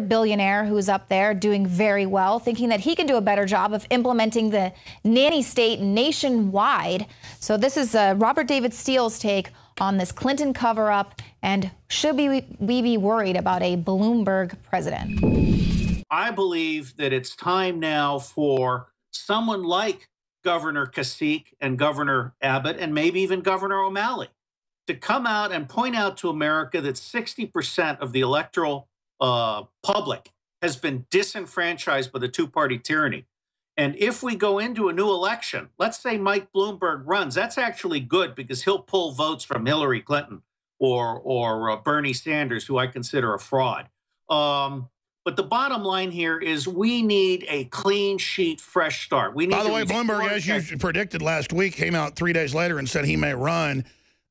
billionaire who's up there doing very well, thinking that he can do a better job of implementing the nanny state nationwide. So this is uh, Robert David Steele's take on this Clinton cover up and should we, we be worried about a Bloomberg president? I believe that it's time now for someone like Governor Kasich and Governor Abbott and maybe even Governor O'Malley to come out and point out to America that 60% of the electoral uh, public has been disenfranchised by the two party tyranny. And if we go into a new election, let's say Mike Bloomberg runs, that's actually good because he'll pull votes from Hillary Clinton or or uh, Bernie Sanders, who I consider a fraud. Um, but the bottom line here is we need a clean sheet, fresh start. We need. By the way, Bloomberg, as you predicted last week, came out three days later and said he may run.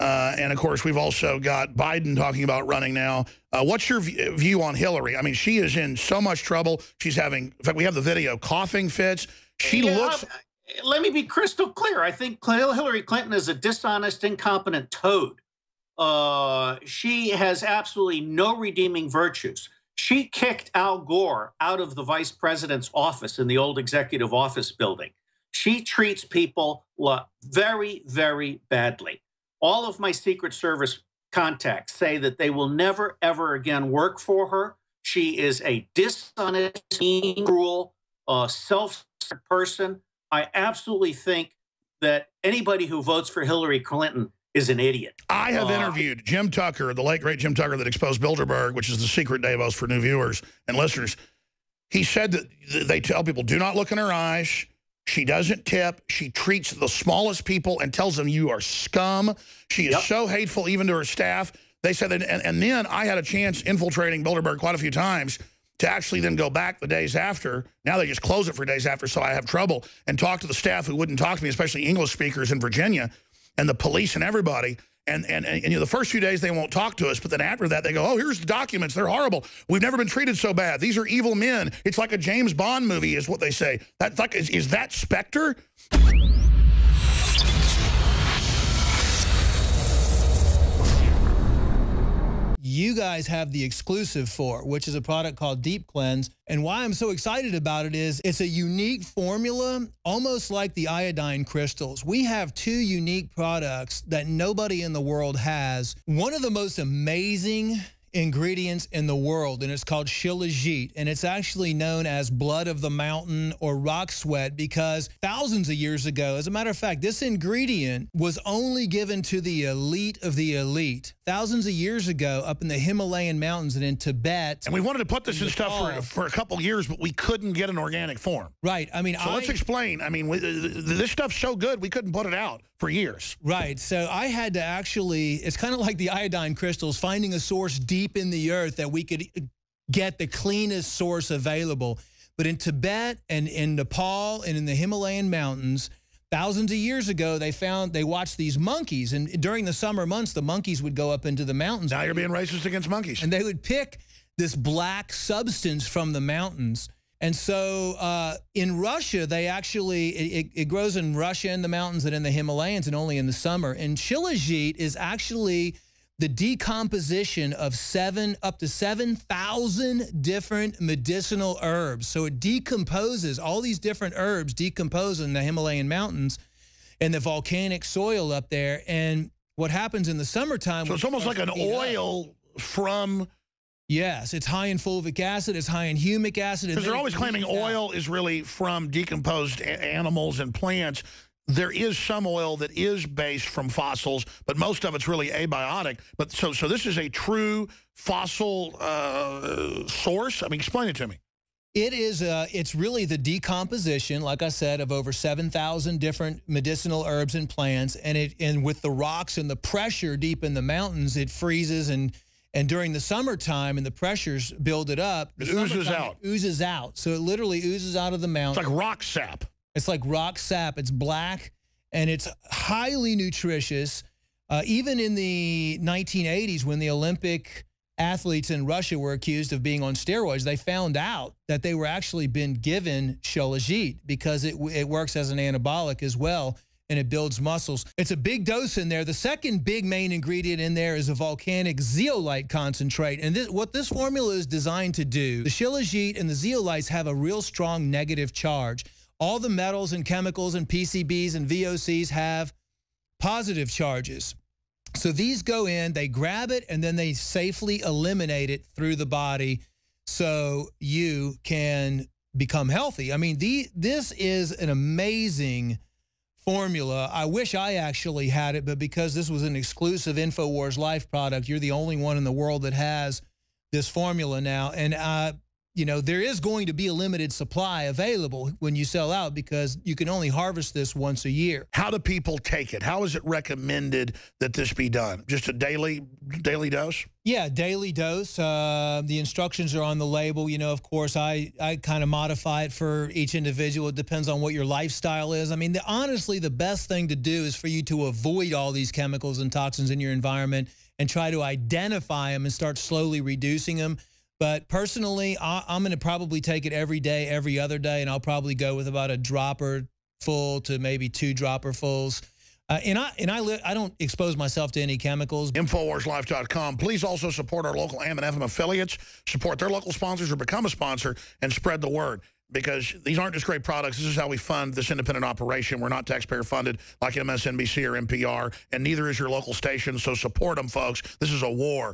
Uh, and of course, we've also got Biden talking about running now. Uh, what's your view on Hillary? I mean, she is in so much trouble. She's having, in fact, we have the video, coughing fits. She yeah, looks. Let me be crystal clear. I think Hillary Clinton is a dishonest, incompetent toad. Uh, she has absolutely no redeeming virtues. She kicked Al Gore out of the vice president's office in the old executive office building. She treats people very, very badly all of my Secret Service contacts say that they will never, ever again work for her. She is a dishonest, cruel, uh, self person. I absolutely think that anybody who votes for Hillary Clinton is an idiot. I have uh, interviewed Jim Tucker, the late, great Jim Tucker that exposed Bilderberg, which is the secret Davos for new viewers and listeners. He said that they tell people, do not look in her eyes. She doesn't tip. She treats the smallest people and tells them you are scum. She is yep. so hateful even to her staff. They said that, and, and then I had a chance infiltrating Bilderberg quite a few times to actually then go back the days after. Now they just close it for days after, so I have trouble, and talk to the staff who wouldn't talk to me, especially English speakers in Virginia, and the police and everybody. And, and, and, you know, the first few days they won't talk to us, but then after that they go, oh, here's the documents. They're horrible. We've never been treated so bad. These are evil men. It's like a James Bond movie is what they say. That's like, is, is that Spectre? You guys have the exclusive for, which is a product called Deep Cleanse. And why I'm so excited about it is it's a unique formula, almost like the iodine crystals. We have two unique products that nobody in the world has. One of the most amazing ingredients in the world, and it's called shilajit, and it's actually known as blood of the mountain or rock sweat because thousands of years ago, as a matter of fact, this ingredient was only given to the elite of the elite. Thousands of years ago, up in the Himalayan mountains and in Tibet. And we wanted to put this in, in stuff for, for a couple years, but we couldn't get an organic form. Right. I mean, so I, let's explain. I mean, we, this stuff's so good, we couldn't put it out for years. Right. So I had to actually, it's kind of like the iodine crystals, finding a source deep in the earth that we could uh, get the cleanest source available. But in Tibet and in Nepal and in the Himalayan mountains, thousands of years ago, they found, they watched these monkeys. And during the summer months, the monkeys would go up into the mountains. Now you're being racist against monkeys. And they would pick this black substance from the mountains and so uh, in Russia, they actually, it, it, grows in Russia in the mountains and in the Himalayas and only in the summer. And shilajit is actually the decomposition of seven, up to 7,000 different medicinal herbs. So it decomposes, all these different herbs decompose in the Himalayan mountains and the volcanic soil up there. And what happens in the summertime... So it's almost like an oil up, from Yes, it's high in fulvic acid, it's high in humic acid. Because they're always claiming oil is really from decomposed animals and plants. There is some oil that is based from fossils, but most of it's really abiotic. But so, so this is a true fossil uh, source? I mean, explain it to me. It is, uh, it's really the decomposition, like I said, of over 7,000 different medicinal herbs and plants. And it, and with the rocks and the pressure deep in the mountains, it freezes and and during the summertime and the pressures build it up, it oozes out. It oozes out. So it literally oozes out of the mountain. It's like rock sap. It's like rock sap. It's black and it's highly nutritious. Uh, even in the 1980s, when the Olympic athletes in Russia were accused of being on steroids, they found out that they were actually been given shilajit because it, it works as an anabolic as well and it builds muscles. It's a big dose in there. The second big main ingredient in there is a volcanic zeolite concentrate. And this, what this formula is designed to do, the shilajit and the zeolites have a real strong negative charge. All the metals and chemicals and PCBs and VOCs have positive charges. So these go in, they grab it, and then they safely eliminate it through the body so you can become healthy. I mean, the, this is an amazing formula. I wish I actually had it, but because this was an exclusive InfoWars Life product, you're the only one in the world that has this formula now. And uh, you know, there is going to be a limited supply available when you sell out because you can only harvest this once a year. How do people take it? How is it recommended that this be done? Just a daily daily dose? Yeah, daily dose. Uh, the instructions are on the label. You know, of course, I, I kind of modify it for each individual. It depends on what your lifestyle is. I mean, the, honestly, the best thing to do is for you to avoid all these chemicals and toxins in your environment and try to identify them and start slowly reducing them. But personally, I, am going to probably take it every day, every other day, and I'll probably go with about a dropper full to maybe two dropper fulls. Uh, and I and I I don't expose myself to any chemicals. Infowarslife.com. Please also support our local AM and FM affiliates, support their local sponsors or become a sponsor and spread the word because these aren't just great products. This is how we fund this independent operation. We're not taxpayer funded like MSNBC or NPR, and neither is your local station, so support them, folks. This is a war.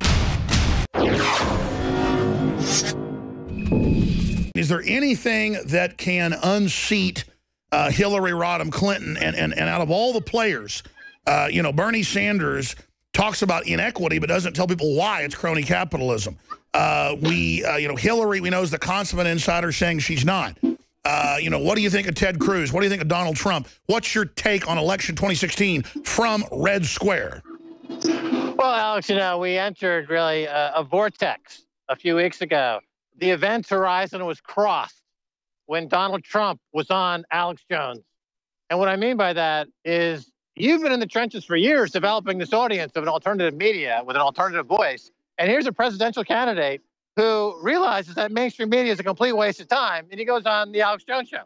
Is there anything that can unseat uh, Hillary Rodham Clinton and, and, and out of all the players, uh, you know, Bernie Sanders talks about inequity but doesn't tell people why it's crony capitalism. Uh, we, uh, you know, Hillary, we know is the consummate insider saying she's not. Uh, you know, what do you think of Ted Cruz? What do you think of Donald Trump? What's your take on election 2016 from Red Square? Well, Alex, you know, we entered really a, a vortex a few weeks ago. The event horizon was crossed when Donald Trump was on Alex Jones. And what I mean by that is you've been in the trenches for years developing this audience of an alternative media with an alternative voice. And here's a presidential candidate who realizes that mainstream media is a complete waste of time, and he goes on the Alex Jones show.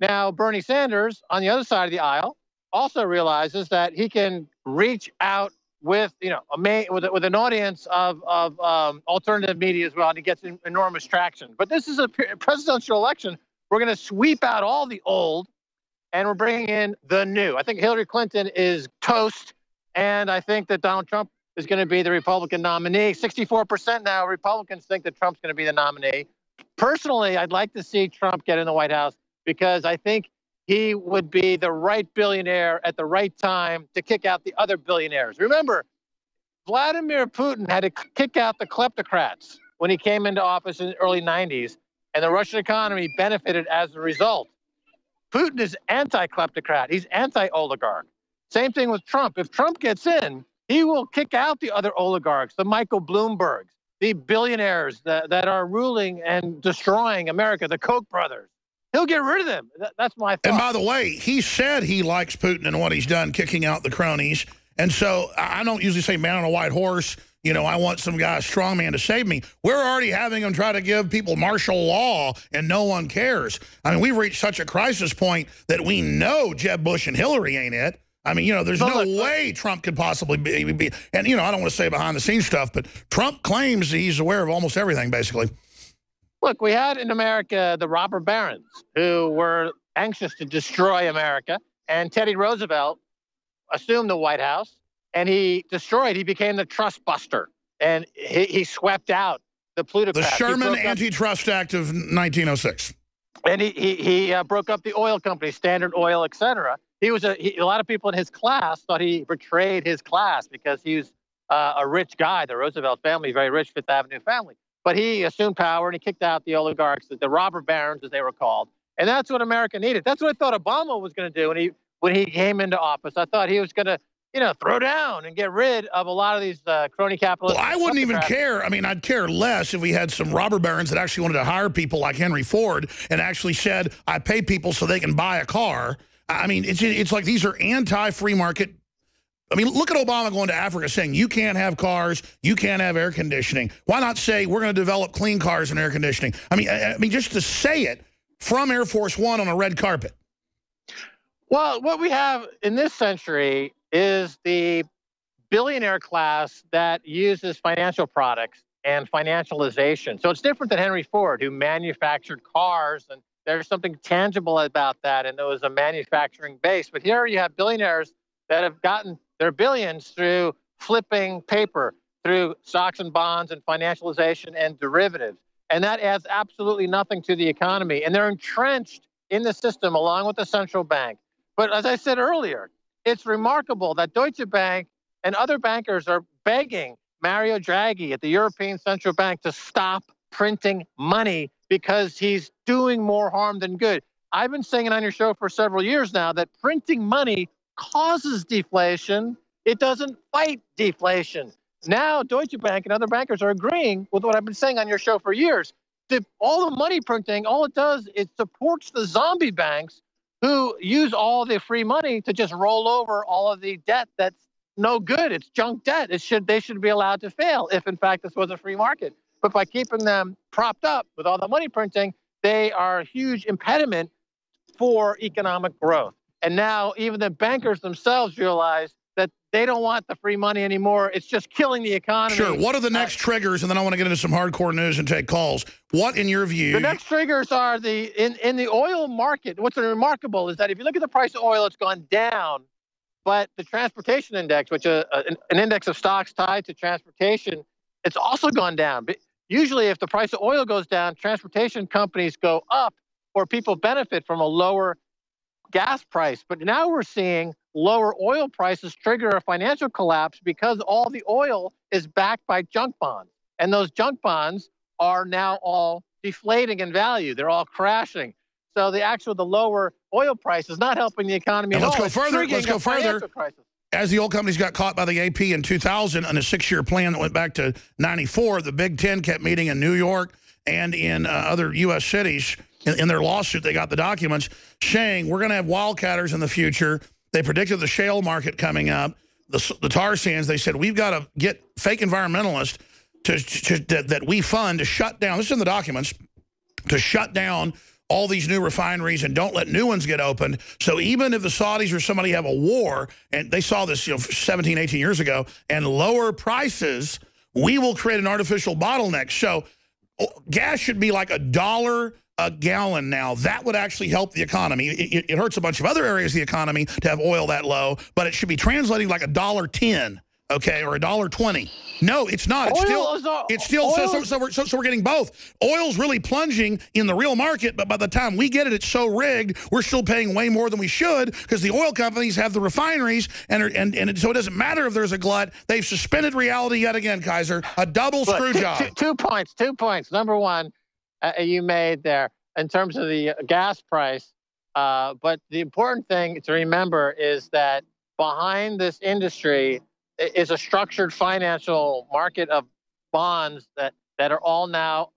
Now, Bernie Sanders on the other side of the aisle also realizes that he can reach out with you know a main, with, with an audience of of um, alternative media as well, and he gets enormous traction. But this is a presidential election. We're going to sweep out all the old, and we're bringing in the new. I think Hillary Clinton is toast, and I think that Donald Trump is going to be the Republican nominee. 64% now Republicans think that Trump's going to be the nominee. Personally, I'd like to see Trump get in the White House because I think he would be the right billionaire at the right time to kick out the other billionaires. Remember, Vladimir Putin had to kick out the kleptocrats when he came into office in the early 90s, and the Russian economy benefited as a result. Putin is anti kleptocrat, he's anti oligarch. Same thing with Trump. If Trump gets in, he will kick out the other oligarchs, the Michael Bloombergs, the billionaires that, that are ruling and destroying America, the Koch brothers he'll get rid of them. that's my thought. And by the way, he said he likes Putin and what he's done, kicking out the cronies. And so I don't usually say man on a white horse. You know, I want some guy, strong man, to save me. We're already having them try to give people martial law, and no one cares. I mean, we've reached such a crisis point that we know Jeb Bush and Hillary ain't it. I mean, you know, there's no way Trump could possibly be, be. And, you know, I don't want to say behind-the-scenes stuff, but Trump claims he's aware of almost everything, basically. Look, we had in America the robber barons who were anxious to destroy America, and Teddy Roosevelt assumed the White House, and he destroyed. He became the trust buster, and he, he swept out the plutocrats. The Sherman Antitrust Act of 1906. And he he, he uh, broke up the oil companies, Standard Oil, et cetera. He was a he, a lot of people in his class thought he betrayed his class because he was uh, a rich guy. The Roosevelt family, very rich, Fifth Avenue family. But he assumed power and he kicked out the oligarchs, the robber barons, as they were called. And that's what America needed. That's what I thought Obama was going to do when he when he came into office. I thought he was going to, you know, throw down and get rid of a lot of these uh, crony capitalists. Well, I wouldn't even care. I mean, I'd care less if we had some robber barons that actually wanted to hire people like Henry Ford and actually said, I pay people so they can buy a car. I mean, it's it's like these are anti-free market I mean, look at Obama going to Africa saying you can't have cars, you can't have air conditioning. Why not say we're going to develop clean cars and air conditioning? I mean, I, I mean, just to say it from Air Force One on a red carpet. Well, what we have in this century is the billionaire class that uses financial products and financialization. So it's different than Henry Ford, who manufactured cars, and there's something tangible about that, and there was a manufacturing base. But here you have billionaires that have gotten their billions through flipping paper, through stocks and bonds and financialization and derivatives. And that adds absolutely nothing to the economy. And they're entrenched in the system along with the central bank. But as I said earlier, it's remarkable that Deutsche Bank and other bankers are begging Mario Draghi at the European Central Bank to stop printing money because he's doing more harm than good. I've been saying it on your show for several years now that printing money causes deflation. It doesn't fight deflation. Now, Deutsche Bank and other bankers are agreeing with what I've been saying on your show for years. The, all the money printing, all it does is supports the zombie banks who use all the free money to just roll over all of the debt that's no good. It's junk debt. It should they should be allowed to fail if in fact this was a free market. But by keeping them propped up with all the money printing, they are a huge impediment for economic growth. And now even the bankers themselves realize that they don't want the free money anymore. It's just killing the economy. Sure. What are the next uh, triggers? And then I want to get into some hardcore news and take calls. What, in your view? The next triggers are the in in the oil market. What's remarkable is that if you look at the price of oil, it's gone down, but the transportation index, which is uh, an, an index of stocks tied to transportation, it's also gone down. But usually, if the price of oil goes down, transportation companies go up, or people benefit from a lower gas price. But now we're seeing lower oil prices trigger a financial collapse because all the oil is backed by junk bonds. And those junk bonds are now all deflating in value. They're all crashing. So the actual the lower oil price is not helping the economy let's all. Go further, let's go further. As the oil companies got caught by the AP in 2000 on a six-year plan that went back to 94, the Big Ten kept meeting in New York and in uh, other U.S. cities. In, in their lawsuit, they got the documents saying we're going to have wildcatters in the future they predicted the shale market coming up, the, the tar sands. They said, we've got to get fake environmentalists to, to, to, that we fund to shut down, this is in the documents, to shut down all these new refineries and don't let new ones get opened. So even if the Saudis or somebody have a war, and they saw this you know, 17, 18 years ago, and lower prices, we will create an artificial bottleneck. So oh, gas should be like a dollar a gallon now. That would actually help the economy. It, it, hurts a bunch of other areas of the economy to have oil that low, but it should be translating like a dollar ten, okay, or a dollar twenty. No, it's not. It's oil still. it's still. So, so, so, we're, so, so we're getting both. Oil's really plunging in the real market, but by the time we get it, it's so rigged. We're still paying way more than we should because the oil companies have the refineries, and are, and and so it doesn't matter if there's a glut. They've suspended reality yet again, Kaiser. A double screw job. Two, two points. Two points. Number one uh, you made there in terms of the gas price. Uh, but the important thing to remember is that behind this industry is a structured financial market of bonds that, that are all now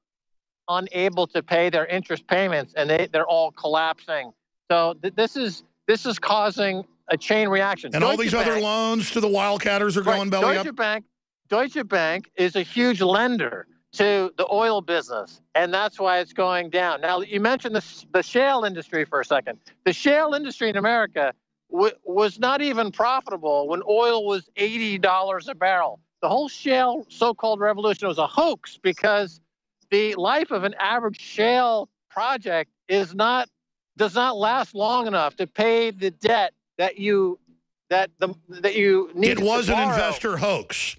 unable to pay their interest payments and they, they're all collapsing. So th- this is this is causing a chain reaction. And Deutsche all these Bank, other loans to the wildcatters are right, going belly Deutsche up. Bank, Deutsche Bank is a huge lender to the oil business, and that's why it's going down. Now, you mentioned the, the shale industry for a second. The shale industry in America w- was not even profitable when oil was $80 a barrel. The whole shale so called revolution was a hoax because the life of an average shale project is not does not last long enough to pay the debt that you that the that you need. It was an investor hoax.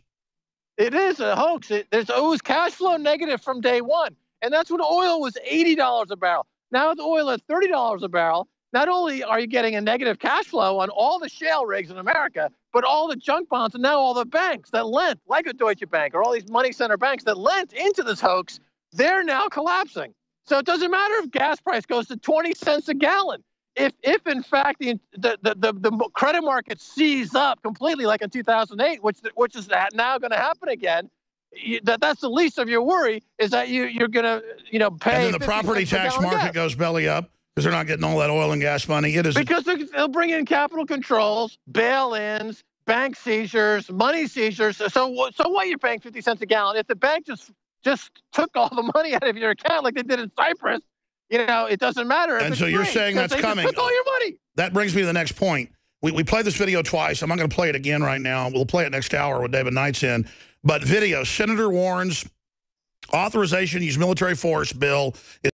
It is a hoax. It, always cash flow negative from day one. And that's when oil was $80 a barrel. Now with oil at $30 a barrel, not only are you getting a negative cash flow on all the shale rigs in America, but all the junk bonds and now all the banks that lent, like a Deutsche Bank or all these money center banks that lent into this hoax, they're now collapsing. So it doesn't matter if gas price goes to 20 cents a gallon if if in fact the the the, the credit market sees up completely like in 2008 which which is now going to happen again you, that that's the least of your worry is that you you're going to you know pay and then the property tax market gas. goes belly up because they're not getting all that oil and gas money. It is because they'll bring in capital controls bail-ins bank seizures money seizures. So so what you're paying 50 cents a gallon? If the bank just just took all the money out of your account like they did in Cyprus you know, it doesn't matter. And so you're saying that's coming. Took all your money. That brings me to the next point. We, we played this video twice. I'm not going to play it again right now. We'll play it next hour with David Knight's in. But video, Senator Warren's authorization to use military force bill